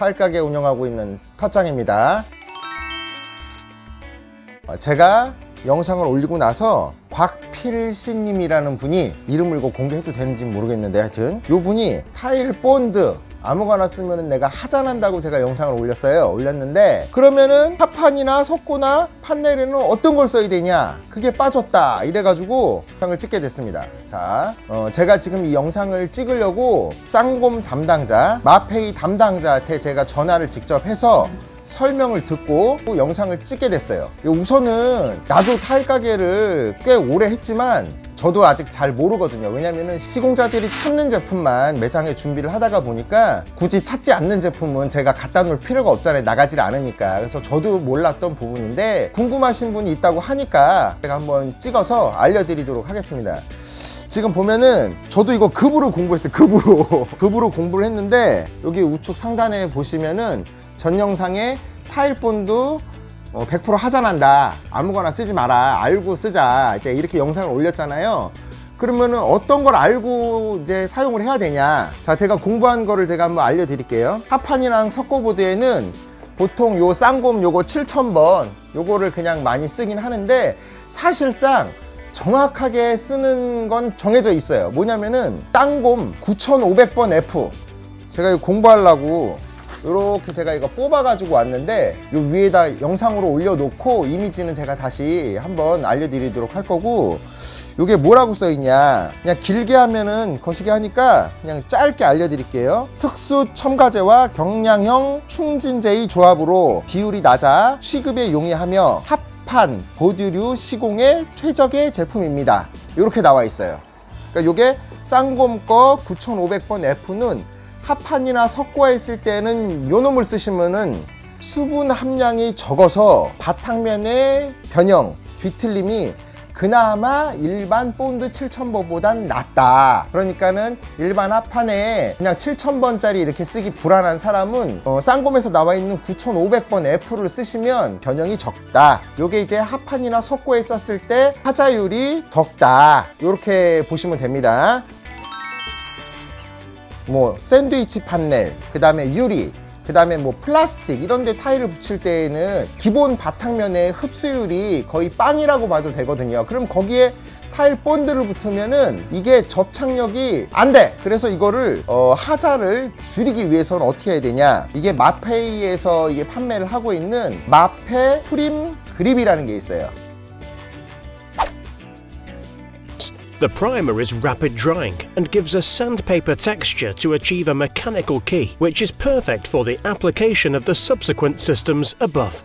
타일 가게 운영하고 있는 탓장입니다. 어, 제가 영상을 올리고 나서 곽필씨님이라는 분이 이름을 공개해도 되는지 모르겠는데 하여튼 요 분이 타일 본드 아무거나 쓰면 내가 하자 난다고 제가 영상을 올렸어요. 올렸는데 그러면은 합판이나 석고나 판넬에는 어떤 걸 써야 되냐? 그게 빠졌다. 이래가지고 영상을 찍게 됐습니다. 자 어, 제가 지금 이 영상을 찍으려고 쌍곰 담당자 마페이 담당자한테 제가 전화를 직접 해서 설명을 듣고 또 영상을 찍게 됐어요. 우선은 나도 타일 가게를 꽤 오래 했지만 저도 아직 잘 모르거든요. 왜냐면은 시공자들이 찾는 제품만 매장에 준비를 하다가 보니까 굳이 찾지 않는 제품은 제가 갖다 놓을 필요가 없잖아요. 나가질 않으니까. 그래서 저도 몰랐던 부분인데 궁금하신 분이 있다고 하니까 제가 한번 찍어서 알려드리도록 하겠습니다. 지금 보면은 저도 이거 급으로 공부했어요. 급으로. 급으로 공부를 했는데 여기 우측 상단에 보시면은 전 영상에 타일 본드 어, 100% 하잔한다. 아무거나 쓰지 마라. 알고 쓰자. 이제 이렇게 영상을 올렸잖아요. 그러면은 어떤 걸 알고 이제 사용을 해야 되냐? 자 제가 공부한 거를 제가 한번 알려드릴게요. 하판이랑 석고보드에는 보통 요 쌍곰 요거 7000번 요거를 그냥 많이 쓰긴 하는데 사실상 정확하게 쓰는 건 정해져 있어요. 뭐냐면은 쌍곰 9500번 F. 제가 이거 공부하려고 이렇게 제가 이거 뽑아 가지고 왔는데 요 위에다 영상으로 올려놓고 이미지는 제가 다시 한번 알려드리도록 할 거고 요게 뭐라고 써 있냐. 그냥 길게 하면은 거시기 하니까 그냥 짧게 알려드릴게요. 특수 첨가제와 경량형 충진제의 조합으로 비율이 낮아 취급에 용이하며 합판 보드류 시공의 최적의 제품입니다. 이렇게 나와 있어요. 그러니까 요게 쌍곰 거 9500번 F는 합판이나 석고했을 때는 요 놈을 쓰시면은 수분 함량이 적어서 바탕면의 변형, 뒤틀림이 그나마 일반 본드 7000번보단 낫다. 그러니까는 일반 합판에 그냥 7000번짜리 이렇게 쓰기 불안한 사람은 어, 쌍곰에서 나와 있는 9500번 F를 쓰시면 변형이 적다. 요게 이제 합판이나 석고에 썼을 때 하자율이 적다. 이렇게 보시면 됩니다 뭐 샌드위치 판넬, 그 다음에 유리, 그 다음에 뭐 플라스틱 이런 데 타일을 붙일 때에는 기본 바탕면의 흡수율이 거의 빵이라고 봐도 되거든요. 그럼 거기에 타일 본드를 붙으면은 이게 접착력이 안 돼. 그래서 이거를 어, 하자를 줄이기 위해서는 어떻게 해야 되냐? 이게 마페이에서 이게 판매를 하고 있는 마페 프림 그립이라는 게 있어요 The primer is rapid drying and gives a sandpaper texture to achieve a mechanical key, which is perfect for the application of the subsequent systems above.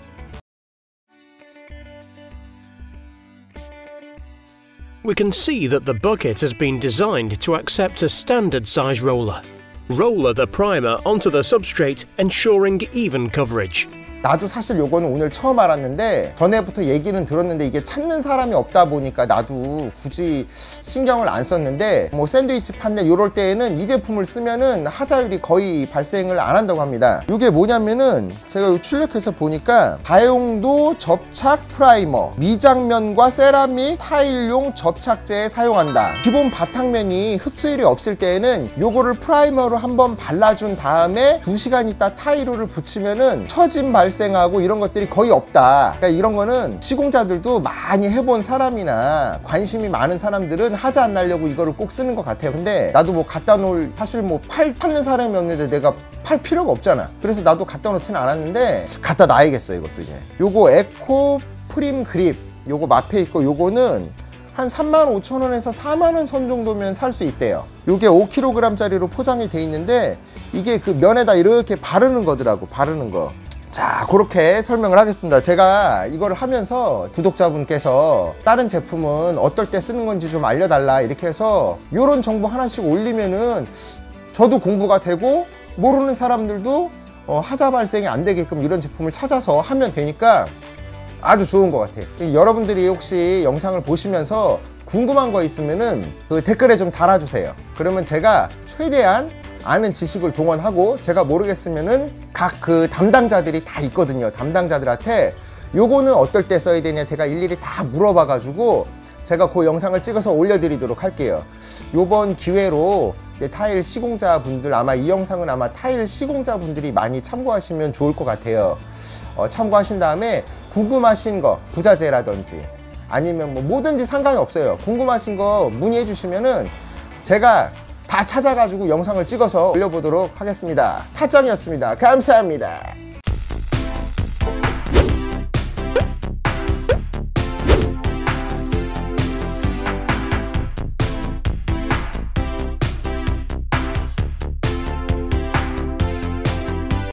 We can see that the bucket has been designed to accept a standard size roller. Roller the primer onto the substrate ensuring even coverage. 나도 사실 요거는 오늘 처음 알았는데 전에부터 얘기는 들었는데 이게 찾는 사람이 없다 보니까 나도 굳이 신경을 안 썼는데 뭐 샌드위치 판넬 요럴 때에는 이 제품을 쓰면은 하자율이 거의 발생을 안 한다고 합니다. 이게 뭐냐면은 제가 출력해서 보니까 다용도 접착 프라이머 미장면과 세라믹 타일용 접착제에 사용한다. 기본 바탕면이 흡수율이 없을 때에는 요거를 프라이머로 한번 발라준 다음에 2시간 있다 타일을 붙이면은 처짐 발생 발생하고 이런 것들이 거의 없다. 그러니까 이런 거는 시공자들도 많이 해본 사람이나 관심이 많은 사람들은 하지 않으려고 이거를 꼭 쓰는 것 같아요. 근데 나도 뭐 갖다 놓을 사실 뭐팔 찾는 사람이 없는데 내가 팔 필요가 없잖아. 그래서 나도 갖다 놓지는 않았는데 갖다 놔야겠어 이것도 이제. 요거 에코 프림 그립 요거 마페 있고 요거는 한 3만 5천 원에서 4만 원 선 정도면 살 수 있대요. 요게 5kg 짜리로 포장이 돼 있는데 이게 그 면에다 이렇게 바르는 거더라고 바르는 거 자, 그렇게 설명을 하겠습니다. 제가 이걸 하면서 구독자분께서 다른 제품은 어떨 때 쓰는 건지 좀 알려달라 이렇게 해서 이런 정보 하나씩 올리면은 저도 공부가 되고 모르는 사람들도 어, 하자 발생이 안 되게끔 이런 제품을 찾아서 하면 되니까 아주 좋은 것 같아요. 여러분들이 혹시 영상을 보시면서 궁금한 거 있으면은 그 댓글에 좀 달아주세요. 그러면 제가 최대한 아는 지식을 동원하고 제가 모르겠으면은 각 그 담당자들이 다 있거든요. 담당자들한테 요거는 어떨 때 써야 되냐 제가 일일이 다 물어봐 가지고 제가 그 영상을 찍어서 올려드리도록 할게요. 요번 기회로 타일 시공자 분들 아마 이 영상은 아마 타일 시공자 분들이 많이 참고하시면 좋을 것 같아요. 어, 참고하신 다음에 궁금하신 거 부자재라든지 아니면 뭐 뭐든지 상관이 없어요. 궁금하신 거 문의해 주시면은 제가 다 찾아가지고 영상을 찍어서 올려보도록 하겠습니다. 타짱이었습니다. 감사합니다.